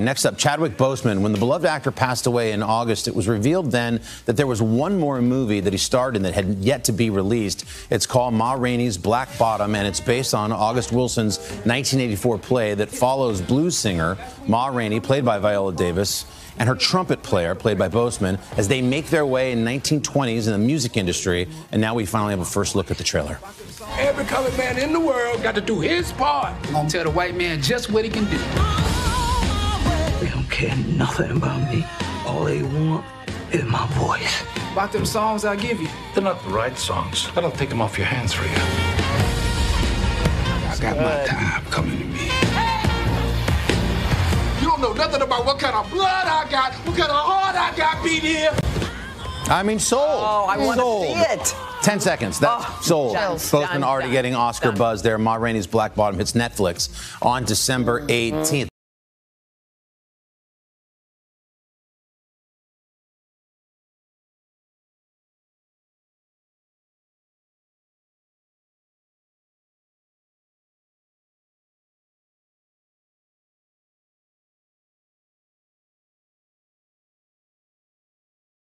Next up, Chadwick Boseman. When the beloved actor passed away in August, it was revealed then that there was one more movie that he starred in that had yet to be released. It's called Ma Rainey's Black Bottom, and it's based on August Wilson's 1984 play that follows blues singer Ma Rainey, played by Viola Davis, and her trumpet player, played by Boseman, as they make their way in 1920s in the music industry. And now we finally have a first look at the trailer. Every colored man in the world got to do his part. I'm gonna tell the white man just what he can do. They don't care nothing about me. All they want is my voice. About them songs I give you. They're not the right songs. I don't take them off your hands for you. I got my time coming to me. You don't know nothing about what kind of blood I got, what kind of heart I got beat here. I mean, sold. Oh, I want to see it. 10 seconds. That's Oh, sold. done, Boseman done, already done, getting Oscar done. buzz there. Ma Rainey's Black Bottom hits Netflix on December 18th.